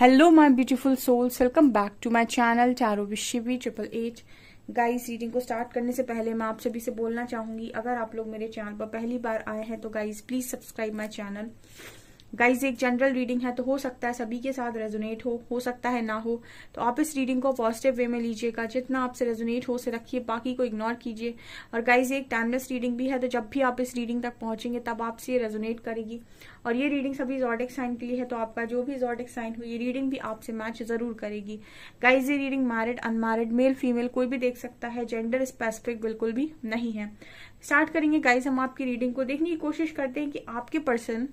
Hello my beautiful souls welcome back to my channel चारो विशिवी triple eight guys reading को start करने से पहले मैं आप सभी से बोलना चाहूँगी, अगर आप लोग मेरे चैनल पर पहली बार आए हैं तो guys please subscribe my channel guys एक जनरल रीडिंग है तो हो सकता है सभी के साथ रेजोनेट हो हो सकता है ना हो। तो आप इस रीडिंग को पॉजिटिव वे में लीजिएगा, जितना आपसे रेजोनेट हो से रखिए, बाकी को इग्नोर कीजिए। और गाइज़ एक टाइमलेस रीडिंग भी है तो जब भी आप इस रीडिंग तक पहुँचेंगे, तब आपसे ये रेजोनेट करेगी। और ये रीडिंग सभी जॉडिक साइन के लिए है तो आपका जो भी जॉडिक साइन हो ये रीडिंग भी आपसे मैच ज़रूर करेगी। गाइज़ ये reading married unmarried male female कोई भी देख सकता है जेंडर स्पेसिफिक बिल्कुल भी नहीं है। स्टार्ट करेंगे गाइज़ हम आपकी रीडिंग को देखने की कोशिश करते हैं कि आपके पर्सन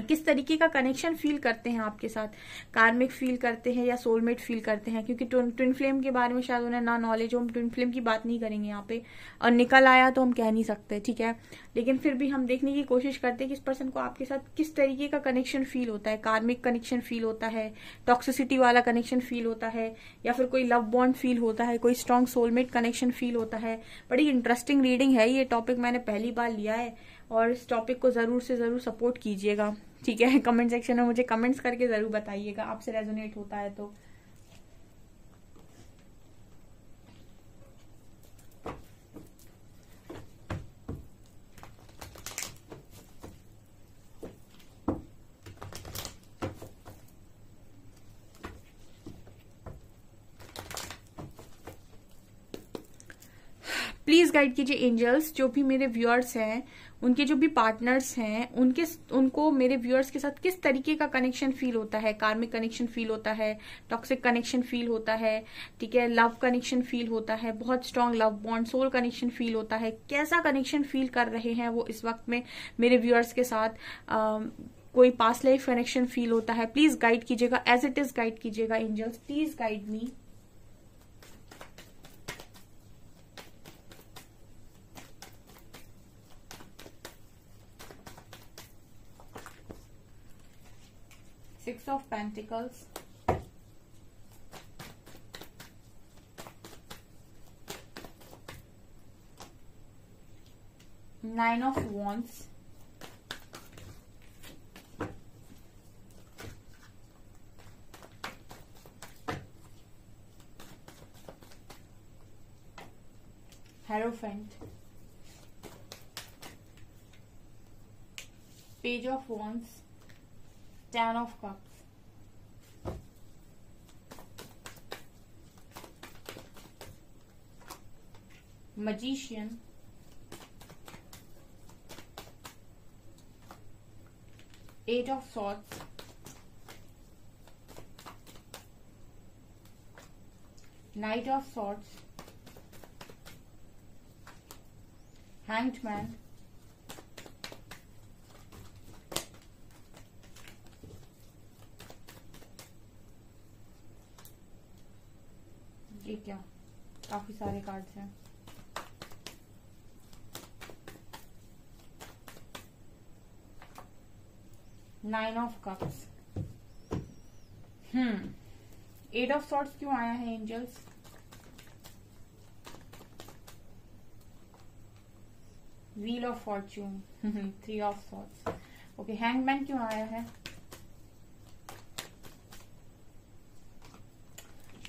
किस तरीके का कनेक्शन फील करते हैं आपके साथ? कार्मिक फील करते हैं या सोलमेट फील करते हैं? क्योंकि ट्विन ट्विन फ्लेम के बारे में शायद उन्हें ना नॉलेज हो, हम ट्विन फ्लेम की बात नहीं करेंगे यहाँ पे। और निकल आया तो हम कह नहीं सकते, ठीक है? लेकिन फिर भी हम देखने की कोशिश करते हैं कि इस पर्सन को आपके साथ किस तरीके का कनेक्शन फील होता है? कार्मिक कनेक्शन फील होता है टॉक्सिसिटी वाला कनेक्शन फील होता है, या फिर कोई लव बॉन्ड फील होता है, कोई स्ट्रॉन्ग सोलमेट कनेक्शन फील होता है? बड़ी इंटरेस्टिंग रीडिंग है ये टॉपिक मैंने पहली बार लिया है और इस टॉपिक को ज़रूर से ज़रूर सपोर्ट कीजिएगा। ठीक है कमेंट सेक्शन में मुझे कमेंट्स करके ज़रूर बताइएगा। आपसे रेजोनेट होता है तो। प्लीज़ गाइड कीजिए एंजल्स जो भी मेरे व्यूअर्स हैं उनके जो भी पार्टनर्स हैं उनके उनको मेरे व्यूअर्स के साथ किस तरीके का कनेक्शन फील होता है? कार्मिक कनेक्शन फील होता है टॉक्सिक कनेक्शन फील होता है ठीक है? लव कनेक्शन फील होता है बहुत strong love bond soul connection feel होता है। कैसा कनेक्शन फील कर रहे हैं वो इस वक्त में मेरे व्यूअर्स के साथ? आ, कोई पास लाइफ कनेक्शन फील होता है? प्लीज़ गाइड कीजिएगा एज इट इज़ गाइड कीजिएगा angels please guide me Of Pentacles. Nine of Wands. Hierophant. Page of Wands. Ten of Cups. Magician. Eight of Swords. Knight of Swords. Hanged Man. ये क्या काफ़ी सारे cards हैं nine of cups hmm eight of swords क्यों आया है angels wheel of fortune three of swords okay hangman क्यों आया है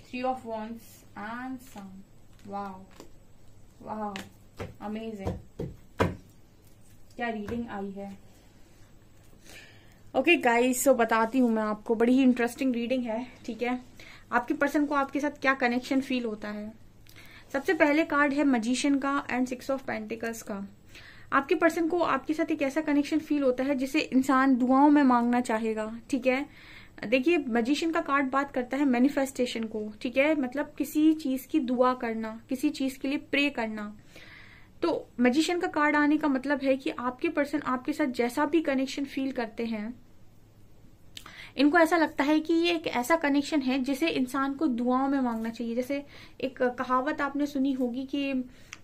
three of wands and some. Wow. Wow. Amazing. क्या रीडिंग आई है ओके गाइस सो बताती हूँ मैं आपको। बड़ी ही इंटरेस्टिंग रीडिंग है, ठीक है? आपके पर्सन को आपके साथ क्या कनेक्शन फील होता है? सबसे पहले कार्ड है मजिशियन का एंड सिक्स ऑफ़ पेंटिकल्स का। आपके पर्सन को आपके साथ एक ऐसा कनेक्शन फील होता है जिसे इंसान दुआओं में मांगना चाहेगा, ठीक है? देखिए मजिशियन का कार्ड बात करता है मैनिफेस्टेशन को, ठीक है? मतलब किसी चीज़ की दुआ करना, किसी चीज़ के लिए प्रे करना। तो मजिशियन का कार्ड आने का मतलब है कि आपके पर्सन आपके साथ जैसा भी कनेक्शन फील करते हैं इनको ऐसा लगता है कि ये एक ऐसा कनेक्शन है जिसे इंसान को दुआओं में मांगना चाहिए। जैसे एक कहावत आपने सुनी होगी कि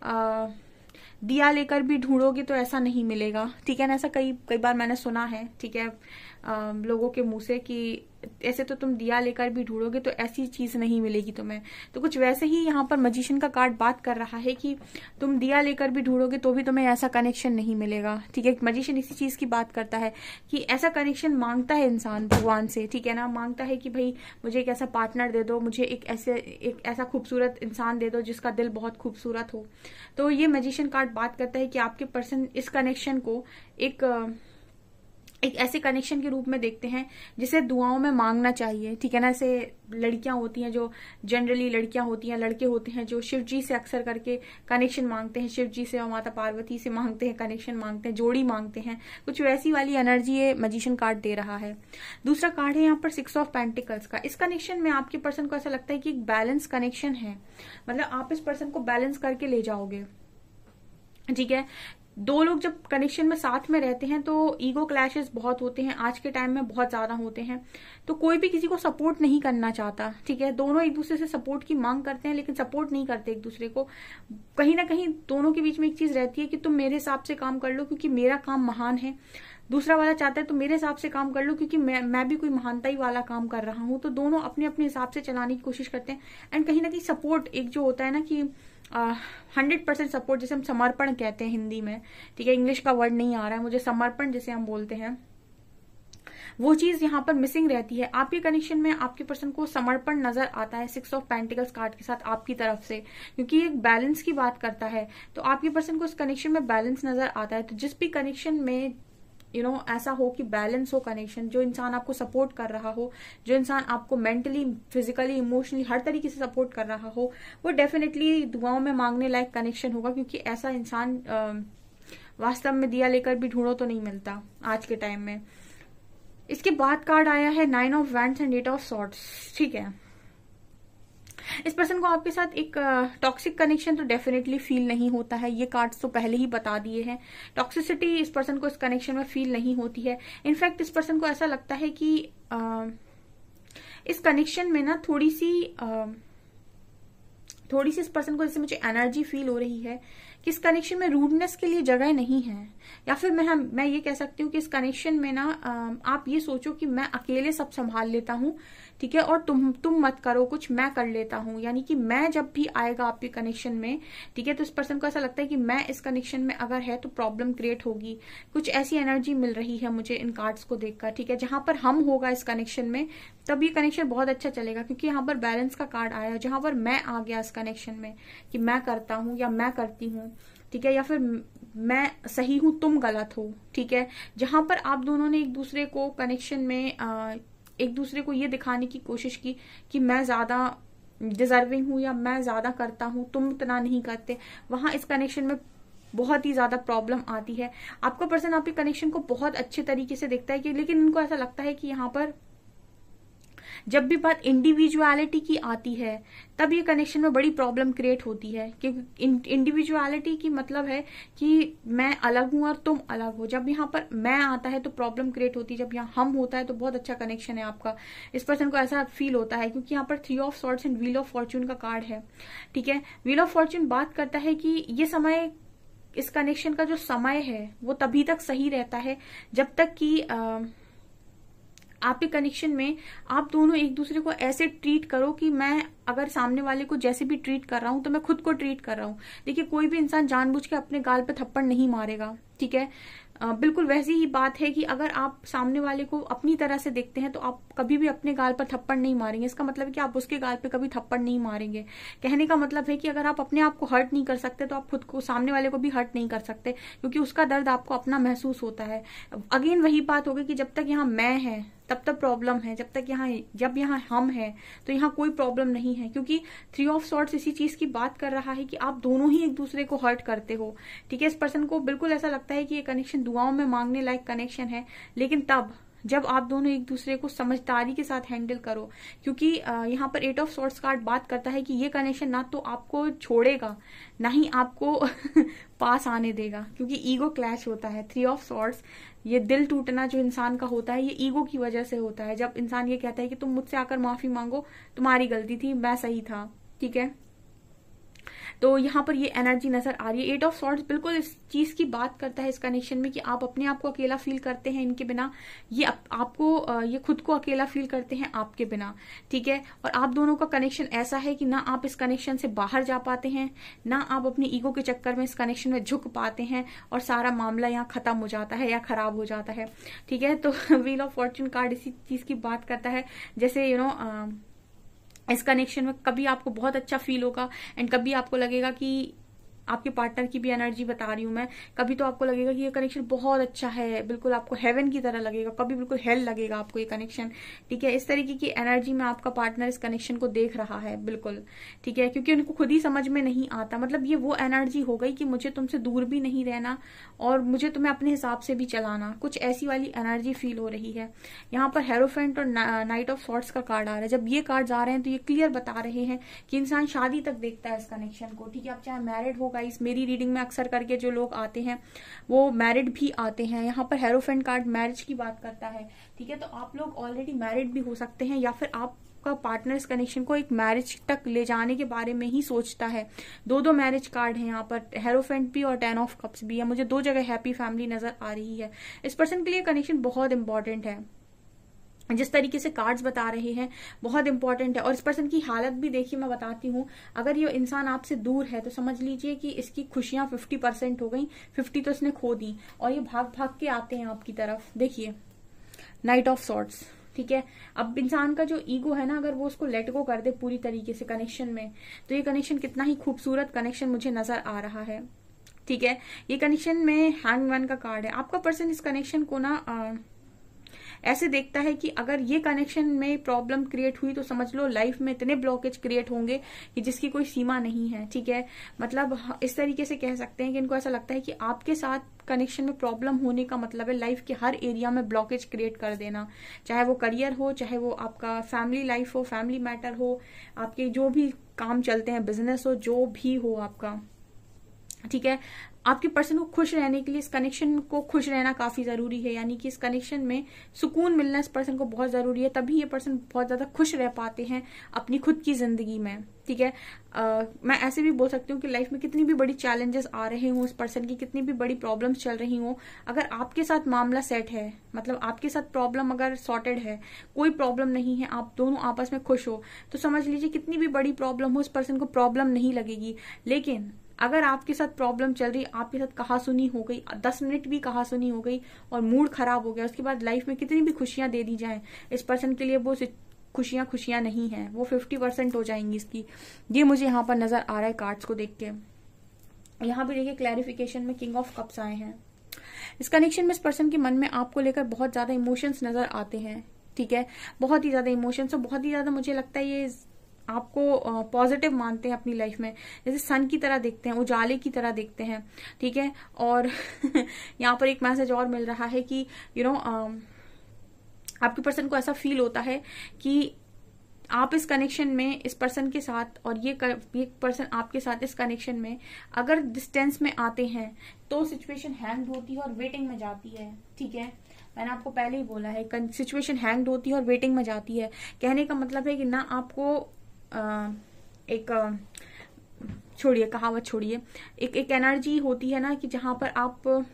आ, दिया लेकर भी ढूंढोगे तो ऐसा नहीं मिलेगा। ठीक है ना? ऐसा कई कई बार मैंने सुना है। ठीक है? लोगों के मुँह से कि ऐसे तो तुम दिया लेकर भी ढूंढोगे तो ऐसी चीज़ नहीं मिलेगी तुम्हें। तो कुछ वैसे ही यहाँ पर मजिशियन का कार्ड बात कर रहा है कि तुम दिया लेकर भी ढूंढोगे तो भी तुम्हें ऐसा कनेक्शन नहीं मिलेगा। ठीक है मजिशियन इसी चीज़ की बात करता है कि ऐसा कनेक्शन माँगता है इंसान भगवान से। ठीक है ना, माँगता है कि भाई मुझे एक ऐसा पार्टनर दे दो, मुझे एक ऐसे, एक ऐसा खूबसूरत इंसान दे दो जिसका दिल बहुत खूबसूरत हो। तो ये मैजिशियन कार्ड बात करता है कि आपके पर्सन इस कनेक्शन को एक एक ऐसे कनेक्शन के रूप में देखते हैं, जिसे दुआओं में मांगना चाहिए। ठीक है ना? ऐसे लड़कियाँ होती हैं जो जनरली लड़कियाँ होती हैं, लड़के होते हैं जो शिव जी से अक्सर करके कनेक्शन मांगते हैं। शिव जी से, और माता पार्वती से मांगते हैं कनेक्शन मांगते हैं, जोड़ी मांगते हैं। कुछ वैसी वाली एनर्जी ये मजिशियन कार्ड दे रहा है। दूसरा कार्ड है यहाँ पर सिक्स ऑफ़ पेंटिकल्स का। इस कनेक्शन में आपके पर्सन को ऐसा लगता है कि एक बैलेंस कनेक्शन है। मतलब आप इस पर्सन को बैलेंस करके ले जाओगे। ठीक है? दो लोग जब कनेक्शन में साथ में रहते हैं तो ईगो क्लैशेस बहुत होते हैं। आज के टाइम में बहुत ज़्यादा होते हैं। तो कोई भी किसी को सपोर्ट नहीं करना चाहता, ठीक है? दोनों एक दूसरे से सपोर्ट की मांग करते हैं, लेकिन सपोर्ट नहीं करते एक दूसरे को। कहीं ना कहीं दोनों के बीच में एक चीज़ रहती है कि तुम मेरे हिसाब से काम कर लो, क्योंकि मेरा काम महान है। दूसरा वाला चाहता है तो मेरे हिसाब से काम कर लो, क्योंकि मैं मैं भी कोई महानता ही वाला काम कर रहा हूँ तो दोनों अपने अपने हिसाब से चलाने की कोशिश करते हैं। एंड कहीं ना कहीं सपोर्ट एक जो होता है ना कि हंड्रेड परसेंट सपोर्ट जैसे हम समर्पण कहते हैं हिंदी में, ठीक है इंग्लिश का वर्ड नहीं आ रहा है, मुझे समर्पण जैसे हम बोलते हैं, वो चीज़ यहाँ पर मिसिंग रहती है। आपके कनेक्शन में आपके पर्सन को समर्पण नज़र आता है सिक्स ऑफ़ पेंटिकल्स कार्ड के साथ आपकी तरफ़ से, क्योंकि एक बैलेंस की बात करता है तो आपके पर्सन को इस कनेक्शन में बैलेंस नज़र आता है तो जिस भी कनेक्शन में यू you नो know, ऐसा हो कि बैलेंस हो कनेक्शन जो इंसान आपको सपोर्ट कर रहा हो जो इंसान आपको मेंटली फिजिकली इमोशनली हर तरीके से सपोर्ट कर रहा हो वो डेफिनेटली दुआओं में मांगने लायक कनेक्शन होगा क्योंकि ऐसा इंसान वास्तव में दिया लेकर भी ढूंढो तो नहीं मिलता आज के टाइम में। इसके बाद कार्ड आया है nine of wands and eight of swords ठीक है? इस पर्सन को आपके साथ एक टॉक्सिक कनेक्शन तो डेफिनेटली फील नहीं होता है। ये कार्ड्स तो पहले ही बता दिए हैं। टॉक्सिसिटी इस पर्सन को इस कनेक्शन में फील नहीं होती है। इनफैक्ट इस पर्सन को ऐसा लगता है कि आ, इस कनेक्शन में ना थोड़ी सी आ, थोड़ी सी इस पर्सन को जैसे मुझे एनर्जी फील हो रही है कि इस कनेक्शन में रूडनेस के लिए जगह नहीं है। या फिर मैं हम मैं ये कह सकती हूँ कि इस कनेक्शन में ना आप ये सोचो कि मैं अकेले सब संभाल लेता हूँ। ठीक है? और तुम तुम मत करो कुछ मैं कर लेता हूँ। यानी कि मैं जब भी आएगा आपके कनेक्शन में ठीक है? तो इस पर्सन को ऐसा लगता है कि मैं इस कनेक्शन में अगर है तो प्रॉब्लम क्रिएट होगी। कुछ ऐसी एनर्जी मिल रही है मुझे इन कार्ड्स को देखकर ठीक है? जहाँ पर हम होगा इस कनेक्शन में तब ये कनेक्शन बहुत अच्छा चलेगा। क्योंकि यहाँ पर बैलेंस का कार्ड आया जहाँ पर मैं आ गया इस कनेक्शन में कि मैं करता हूँ या मैं करती हूँ ठीक है? या फिर मैं सही हूँ तुम गलत हो ठीक है? जहाँ पर आप दोनों ने एक दूसरे को कनेक्शन में आ, एक दूसरे को ये दिखाने की कोशिश की कि मैं ज़्यादा डिजर्विंग हूँ या मैं ज़्यादा करता हूँ, तुम उतना नहीं करते। वहाँ इस कनेक्शन में बहुत ही ज़्यादा प्रॉब्लम आती है। आपका पर्सन आपके कनेक्शन को बहुत अच्छे तरीके से देखता है कि, लेकिन इनको ऐसा लगता है कि यहाँ पर जब भी बात इंडिविजुअलिटी की आती है, तब ये कनेक्शन में बड़ी प्रॉब्लम क्रिएट होती है। क्योंकि इंडिविजुअलिटी की मतलब है कि मैं अलग हूँ और तुम अलग हो। जब यहाँ पर मैं आता है तो प्रॉब्लम क्रिएट होती है। जब यहाँ हम होता है तो बहुत अच्छा कनेक्शन है आपका। इस पर्सन को ऐसा फील होता है क्योंकि यहाँ पर three of swords and wheel of fortune का कार्ड है। ठीक है? व्हील ऑफ़ फॉर्चून बात करता है कि ये समय, इस कनेक्शन का जो समय है, वो तभी तक सही रहता है जब तक कि आपके कनेक्शन में आप दोनों एक दूसरे को ऐसे ट्रीट करो कि मैं अगर सामने वाले को जैसे भी ट्रीट कर रहा हूँ तो मैं खुद को ट्रीट कर रहा हूँ। देखिए, कोई भी इंसान जानबूझ के अपने गाल पे थप्पड़ नहीं मारेगा, ठीक है? बिल्कुल वैसी ही बात है कि अगर आप सामने वाले को अपनी तरह से देखते हैं तो आप कभी भी अपने गाल पर थप्पड़ नहीं मारेंगे। इसका मतलब है कि आप उसके गाल पे कभी थप्पड़ नहीं मारेंगे। कहने का मतलब है कि अगर आप अपने आप को हर्ट नहीं कर सकते तो आप खुद को, सामने वाले को भी हर्ट नहीं कर सकते, क्योंकि उसका दर्द आपको अपना महसूस होता है। अगेन वही बात होगी कि जब तक यहाँ मैं है तब तक प्रॉब्लम है। जब तक यहाँ, जब यहाँ हम है तो यहाँ कोई प्रॉब्लम नहीं है। क्योंकि थ्री ऑफ़ सॉर्ट्स इसी चीज़ की बात कर रहा है कि आप दोनों ही एक दूसरे को हर्ट करते हो। ठीक है? इस पर्सन को बिल्कुल ऐसा लगता है कि ये कनेक्शन दुआओं में मांगने लायक कनेक्शन है। लेकिन तब जब आप दोनों एक दूसरे को समझदारी के साथ हैंडल करो, क्योंकि यहाँ पर एट ऑफ़ सोर्ट्स कार्ड बात करता है कि ये कनेक्शन ना तो आपको छोड़ेगा, ना ही आपको पास आने देगा, क्योंकि ईगो क्लैश होता है। थ्री ऑफ़ सॉर्ट्स ये दिल टूटना जो इंसान का होता है, ये ईगो की वजह से होता है। जब इंसान ये कहता है कि तुम मुझसे आकर माफ़ी मांगो, तुम्हारी गलती थी, मैं सही था, ठीक है? तो यहाँ पर ये एनर्जी नज़र आ रही है। एट ऑफ़ सॉर्ट्स बिल्कुल इस चीज़ की बात करता है इस कनेक्शन में कि आप अपने आप को अकेला फील करते हैं इनके बिना। ये आप, आपको ये खुद को अकेला फील करते हैं आपके बिना ठीक है? और आप दोनों का कनेक्शन ऐसा है कि ना आप इस कनेक्शन से बाहर जा पाते हैं ना आप अपनी ईगो के चक्कर में इस कनेक्शन में झुक पाते हैं और सारा मामला यहाँ खत्म हो जाता है या खराब हो जाता है ठीक है? तो व्हील ऑफ़ फॉर्चून कार्ड इसी चीज़ की बात करता है। जैसे यू you नो know, इस कनेक्शन में कभी आपको बहुत अच्छा फील होगा एंड कभी आपको लगेगा कि आपके पार्टनर की भी एनर्जी बता रही हूँ मैं। कभी तो आपको लगेगा कि ये कनेक्शन बहुत अच्छा है, बिल्कुल आपको हेवन की तरह लगेगा, कभी बिल्कुल हेल लगेगा आपको ये कनेक्शन ठीक है, इस तरीके की एनर्जी में आपका पार्टनर इस कनेक्शन को देख रहा है, बिल्कुल। ठीक है, क्योंकि उनको खुद ही समझ में नहीं आता। मतलब ये वो एनर्जी हो गई कि मुझे तुमसे दूर भी नहीं रहना और मुझे तुम्हें अपने हिसाब से भी चलाना। कुछ ऐसी वाली एनर्जी फील हो रही है। यहाँ पर हेरोफेंट और नाइट ऑफ़ सॉर्ट्स का कार्ड आ रहा है। जब ये कार्ड आ रहे हैं तो ये क्लियर बता रहे हैं कि इंसान शादी तक देखता है इस कनेक्शन को। ठीक है, आप चाहे मैरिड हो गाइस मेरी रीडिंग में अक्सर करके जो लोग आते हैं, वो मैरिड भी आते हैं। यहाँ पर हेरोफेंट कार्ड मैरिज की बात करता है, ठीक है? तो आप लोग ऑलरेडी मैरिड भी हो सकते हैं या फिर आप का पार्टनर इस कनेक्शन को एक मैरिज तक ले जाने के बारे में ही सोचता है। दो दो मैरिज कार्ड है यहाँ पर हेरोफेंट भी और टेन ऑफ़ कप्स भी है। मुझे दो जगह हैप्पी फैमिली नज़र आ रही है। इस पर्सन के लिए कनेक्शन बहुत इंपॉर्टेंट है। जिस तरीके से कार्ड्स बता रहे हैं बहुत इंपॉर्टेंट है। और इस पर्सन की हालत भी देखिए मैं बताती हूँ। अगर ये इंसान आपसे दूर है तो समझ लीजिए कि इसकी खुशियाँ फिफ्टी परसेंट हो गई फिफ्टी तो इसने खो दी। और ये भाग भाग के आते हैं आपकी तरफ़। देखिए नाइट ऑफ़ सॉर्ट्स ठीक है? अब इंसान का जो ईगो है ना अगर वो उसको लेट गो कर दे पूरी तरीके से कनेक्शन में तो ये कनेक्शन कितना ही खूबसूरत कनेक्शन मुझे नज़र आ रहा है। ठीक है? ये कनेक्शन में हैंगमैन का कार्ड है। आपका पर्सन इस कनेक्शन को ना आ, ऐसे देखता है कि अगर ये कनेक्शन में प्रॉब्लम क्रिएट हुई तो समझ लो लाइफ में इतने ब्लॉकेज क्रिएट होंगे कि जिसकी कोई सीमा नहीं है, ठीक है? मतलब इस तरीके से कह सकते हैं कि इनको ऐसा लगता है कि आपके साथ कनेक्शन में प्रॉब्लम होने का मतलब है लाइफ के हर एरिया में ब्लॉकेज क्रिएट कर देना। चाहे वो करियर हो, चाहे वो आपका फैमिली लाइफ हो फैमिली मैटर हो, आपके जो भी काम चलते हैं बिज़नेस हो, जो भी हो आपका, ठीक है? आपके पर्सन को खुश रहने के लिए इस कनेक्शन को खुश रहना काफ़ी ज़रूरी है। यानी कि इस कनेक्शन में सुकून मिलना इस पर्सन को बहुत ज़रूरी है तभी ये पर्सन बहुत ज़्यादा खुश रह पाते हैं अपनी खुद की ज़िंदगी में। ठीक है? आ, मैं ऐसे भी बोल सकती हूँ कि लाइफ में कितनी भी बड़ी चैलेंजेस आ रहे हों उस पर्सन की कितनी भी बड़ी प्रॉब्लम्स चल रही हों अगर आपके साथ मामला सेट है मतलब आपके साथ प्रॉब्लम अगर सॉर्टेड है कोई प्रॉब्लम नहीं है आप दोनों आपस में खुश हो तो समझ लीजिए कितनी भी बड़ी प्रॉब्लम हो उस पर्सन को प्रॉब्लम नहीं लगेगी। लेकिन अगर आपके साथ प्रॉब्लम चल रही, आपके साथ कहा सुनी हो गई, दस मिनट भी कहा सुनी हो गई और मूड खराब हो गया, उसके बाद लाइफ में कितनी भी खुशियाँ दे दी जाए, इस पर्सन के लिए वो खुशियाँ खुशियाँ नहीं है, वो फिफ्टी परसेंट हो जाएँगी इसकी। ये मुझे यहाँ पर नज़र आ रहा है कार्ड्स को देख के। यहाँ भी देखिए क्लैरिफिकेशन में किंग ऑफ़ कप्स आए हैं। इस कनेक्शन में इस पर्सन के मन में आपको लेकर बहुत ज़्यादा इमोशंस नज़र आते हैं, ठीक है? बहुत ही ज़्यादा इमोशंस और बहुत ही ज़्यादा मुझे लगता है ये आपको पॉजिटिव मानते हैं अपनी लाइफ में। जैसे सन की तरह देखते हैं उजाले की तरह देखते हैं ठीक है? और यहाँ पर एक मैसेज और मिल रहा है कि यू you नो know, आपके पर्सन को ऐसा फील होता है कि आप इस कनेक्शन में इस पर्सन के साथ और ये ये पर्सन आपके साथ इस कनेक्शन में अगर डिस्टेंस में आते हैं तो सिचुएशन हैंग होती है और वेटिंग में जाती है ठीक है? मैंने आपको पहले ही बोला है सिचुएशन हैंग होती है और वेटिंग में जाती है। कहने का मतलब है कि ना आपको एक छोड़िए, कहावत छोड़िए। एक एक एनर्जी होती है ना कि जहाँ पर आप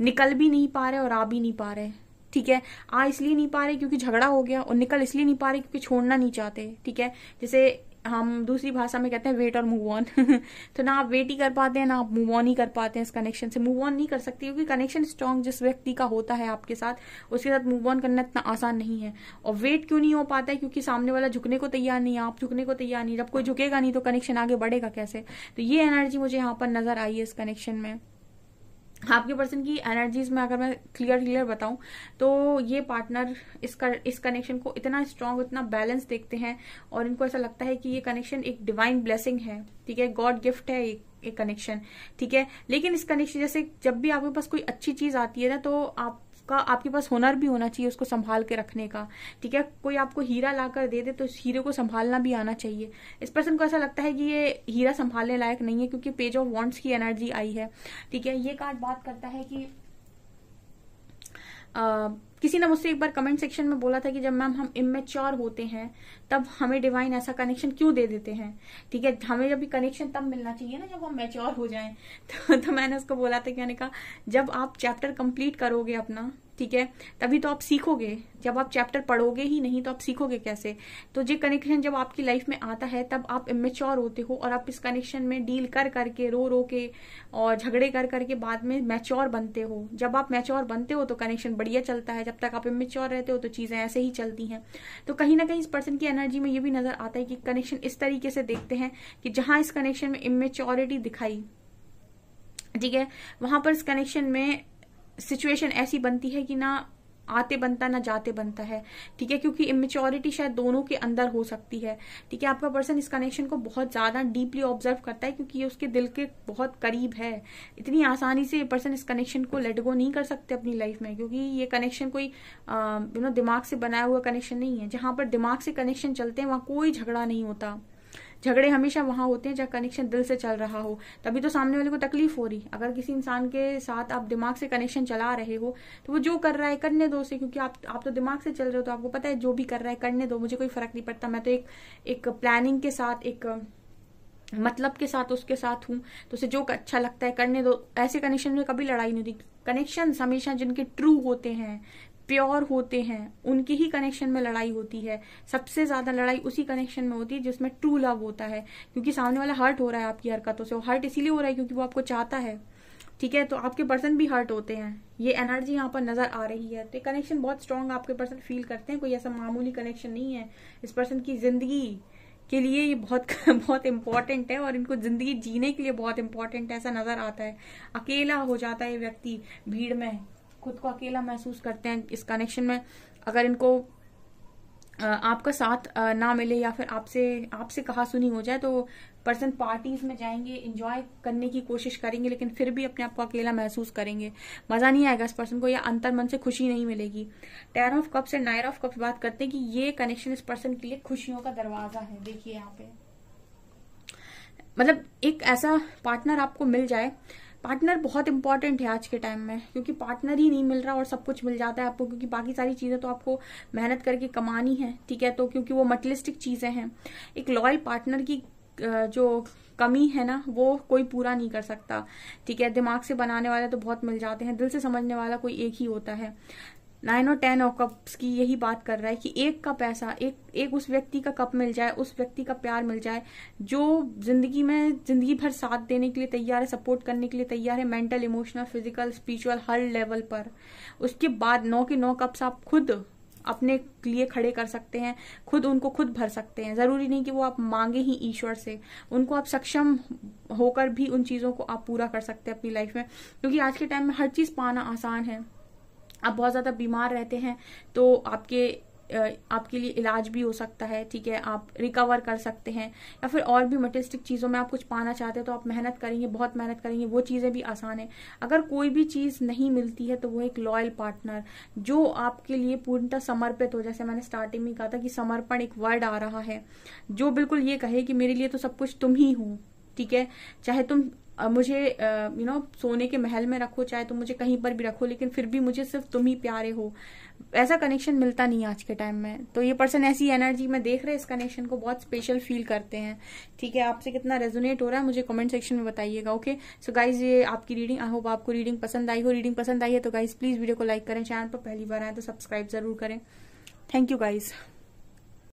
निकल भी नहीं पा रहे और आ भी नहीं पा रहे। ठीक है? आ इसलिए नहीं पा रहे क्योंकि झगड़ा हो गया और निकल इसलिए नहीं पा रहे क्योंकि छोड़ना नहीं चाहते। ठीक है? जैसे हम दूसरी भाषा में कहते हैं वेट और मूव ऑन तो ना आप वेट ही कर पाते हैं, ना आप मूव ऑन ही कर पाते हैं इस कनेक्शन से. मूव ऑन नहीं कर सकते क्योंकि कनेक्शन स्ट्रांग जिस व्यक्ति का होता है आपके साथ, उसके साथ मूव ऑन करना इतना आसान नहीं है. और वेट क्यों नहीं हो पाता है? क्योंकि सामने वाला झुकने को तैयार नहीं, आप झुकने को तैयार नहीं. जब कोई झुकेगा नहीं तो कनेक्शन आगे बढ़ेगा कैसे? तो ये एनर्जी मुझे यहाँ पर नज़र आई है इस कनेक्शन में. आपके पर्सन की एनर्जीज में अगर मैं क्लियर क्लियर बताऊँ तो ये पार्टनर इस कर, इस कनेक्शन को इतना स्ट्रांग इतना बैलेंस देखते हैं और इनको ऐसा लगता है कि ये कनेक्शन एक डिवाइन ब्लेसिंग है ठीक है? गॉड गिफ्ट है एक एक कनेक्शन ठीक है? लेकिन इस कनेक्शन जैसे जब भी आपके पास कोई अच्छी चीज़ आती है ना तो आप का आपके पास हुनर भी होना चाहिए उसको संभाल के रखने का, ठीक है? कोई आपको हीरा ला कर दे दे तो इस हीरे को संभालना भी आना चाहिए। इस पर्सन को ऐसा लगता है कि ये हीरा संभालने लायक नहीं है क्योंकि पेज ऑफ़ वॉन्ट्स की एनर्जी आई है, ठीक है? ये कार्ड बात करता है कि किसी ने मुझसे एक बार कमेंट सेक्शन में बोला था कि जब मैम हम इमेच्योर होते हैं तब हमें डिवाइन ऐसा कनेक्शन क्यों दे देते हैं? ठीक है हमें जब कनेक्शन तब मिलना चाहिए ना जब हम मेच्योर हो जाएँ। तो, तो मैंने उसको बोला था कि मैंने कहा जब आप चैप्टर कंप्लीट करोगे अपना ठीक है? तभी तो आप सीखोगे। जब आप चैप्टर पढ़ोगे ही नहीं तो आप सीखोगे कैसे? तो ये कनेक्शन जब आपकी लाइफ में आता है, तब आप इमेच्योर होते हो और आप इस कनेक्शन में डील कर करके, रो रो के और झगड़े कर करके बाद में मैच्योर बनते हो। जब आप मैच्योर बनते हो तो कनेक्शन बढ़िया चलता है। जब तक आप इमेच्योर रहते हो तो चीज़ें ऐसे ही चलती हैं। तो कहीं ना कहीं इस पर्सन की एनर्जी में ये भी नज़र आता है कि कनेक्शन इस तरीके से देखते हैं कि जहाँ इस कनेक्शन में इमेच्योरिटी दिखाई, ठीक है? वहाँ पर इस कनेक्शन में सिचुएशन ऐसी बनती है कि ना आते बनता, ना जाते बनता है। ठीक है? क्योंकि इमेच्योरिटी शायद दोनों के अंदर हो सकती है। ठीक है? आपका पर्सन इस कनेक्शन को बहुत ज़्यादा डीपली ऑब्ज़र्व करता है क्योंकि ये उसके दिल के बहुत करीब है। इतनी आसानी से पर्सन इस कनेक्शन को लेट गो नहीं कर सकते अपनी लाइफ में, क्योंकि ये कनेक्शन कोई यू नो दिमाग से बनाया हुआ कनेक्शन नहीं है। जहाँ पर दिमाग से कनेक्शन चलते हैं, वहाँ कोई झगड़ा नहीं होता। झगड़े हमेशा वहाँ होते हैं जहाँ कनेक्शन दिल से चल रहा हो, तभी तो सामने वाले को तकलीफ़ हो रही। अगर किसी इंसान के साथ आप दिमाग से कनेक्शन चला रहे हो तो वो जो कर रहा है करने दो उसे, क्योंकि आप आप तो दिमाग से चल रहे हो तो आपको पता है जो भी कर रहा है करने दो, मुझे कोई फ़र्क नहीं पड़ता। मैं तो एक एक प्लानिंग के साथ, एक मतलब के साथ उसके साथ हूँ तो उसे जो अच्छा लगता है करने दो। ऐसे कनेक्शन में कभी लड़ाई नहीं होती। कनेक्शन हमेशा जिनके ट्रू होते हैं प्योर होते हैं, उनके ही कनेक्शन में लड़ाई होती है। सबसे ज़्यादा लड़ाई उसी कनेक्शन में होती है जिसमें ट्रू लव होता है। क्योंकि सामने वाला हर्ट हो रहा है आपकी हरकतों से। वो हर्ट इसीलिए हो रहा है क्योंकि वो आपको चाहता है। ठीक है? तो आपके पर्सन भी हर्ट होते हैं। ये एनर्जी यहाँ पर नज़र आ रही है। तो कनेक्शन बहुत स्ट्रांग आपके पर्सन फील करते हैं। कोई ऐसा मामूली कनेक्शन नहीं है। इस पर्सन की ज़िंदगी के लिए ये बहुत बहुत इंपॉर्टेंट है। और इनको ज़िंदगी जीने के लिए बहुत इंपॉर्टेंट ऐसा नज़र आता है। अकेला हो जाता है व्यक्ति भीड़ में। खुद को अकेला महसूस करते हैं इस कनेक्शन में। अगर इनको आपका साथ ना मिले या फिर आपसे आपसे कहा सुनी हो जाए तो पर्सन पार्टीज़ में जाएँगे इंजॉय करने की कोशिश करेंगे, लेकिन फिर भी अपने आप को अकेला महसूस करेंगे। मज़ा नहीं आएगा इस पर्सन को, या अंतर मन से खुशी नहीं मिलेगी। Ten of cups and nine of cups बात करते हैं कि ये कनेक्शन इस पर्सन के लिए खुशियों का दरवाज़ा है। देखिए यहाँ पे। मतलब एक ऐसा पार्टनर आपको मिल जाए पार्टनर बहुत इंपॉर्टेंट है आज के टाइम में, क्योंकि पार्टनर ही नहीं मिल रहा और सब कुछ मिल जाता है आपको, क्योंकि बाकी सारी चीज़ें तो आपको मेहनत करके कमानी है, ठीक है? तो क्योंकि वो मटलिस्टिक चीज़ें हैं। एक लॉयल पार्टनर की जो कमी है ना, वो कोई पूरा नहीं कर सकता, ठीक है? दिमाग से बनाने वाले तो बहुत मिल जाते हैं, दिल से समझने वाला कोई एक ही होता है। नाइन और टेन ऑफ़ कप्स की यही बात कर रहा है कि एक का पैसा एक एक उस व्यक्ति का कप मिल जाए, उस व्यक्ति का प्यार मिल जाए, जो ज़िंदगी में, ज़िंदगी भर साथ देने के लिए तैयार है सपोर्ट करने के लिए तैयार है मेंटल इमोशनल फ़िज़िकल स्पिरिचुअल हर लेवल पर। उसके बाद नौ के नौ कप्स आप खुद अपने लिए खड़े कर सकते हैं, खुद उनको खुद भर सकते हैं। ज़रूरी नहीं कि वो आप मांगे ही ईश्वर से। उनको आप सक्षम होकर भी उन चीज़ों को आप पूरा कर सकते हैं अपनी लाइफ में, क्योंकि आज के टाइम में हर चीज़ पाना आसान है। आप बहुत ज़्यादा बीमार रहते हैं तो आपके आपके लिए इलाज भी हो सकता है, ठीक है, आप रिकवर कर सकते हैं, या फिर और भी मटेरिस्टिक चीज़ों में आप कुछ पाना चाहते हैं तो आप मेहनत करेंगे, बहुत मेहनत करेंगे, वो चीज़ें भी आसान है। अगर कोई भी चीज़ नहीं मिलती है तो वो एक लॉयल पार्टनर जो आपके लिए पूर्णतः समर्पित हो, जैसे मैंने स्टार्टिंग में कहा था कि समर्पण एक वर्ड आ रहा है, जो बिल्कुल ये कहे कि मेरे लिए तो सब कुछ तुम ही हो, ठीक है, चाहे तुम मुझे यू नो सोने के महल में रखो, चाहे तो मुझे कहीं पर भी रखो, लेकिन फिर भी मुझे सिर्फ़ तुम ही प्यारे हो। ऐसा कनेक्शन मिलता नहीं आज के टाइम में। तो ये पर्सन ऐसी एनर्जी में देख रहे हैं इस कनेक्शन को, बहुत स्पेशल फील करते हैं। ठीक है, आपसे कितना रेजोनेट हो रहा है, मुझे कमेंट सेक्शन में बताइएगा ओके सो गाइज़ ये आपकी रीडिंग आई होप आपको रीडिंग पसंद आई हो। रीडिंग पसंद आई है तो गाइज़ प्लीज़ वीडियो को लाइक करें। चैनल पर पहली बार आए तो सब्सक्राइब ज़रूर करें। Thank you guys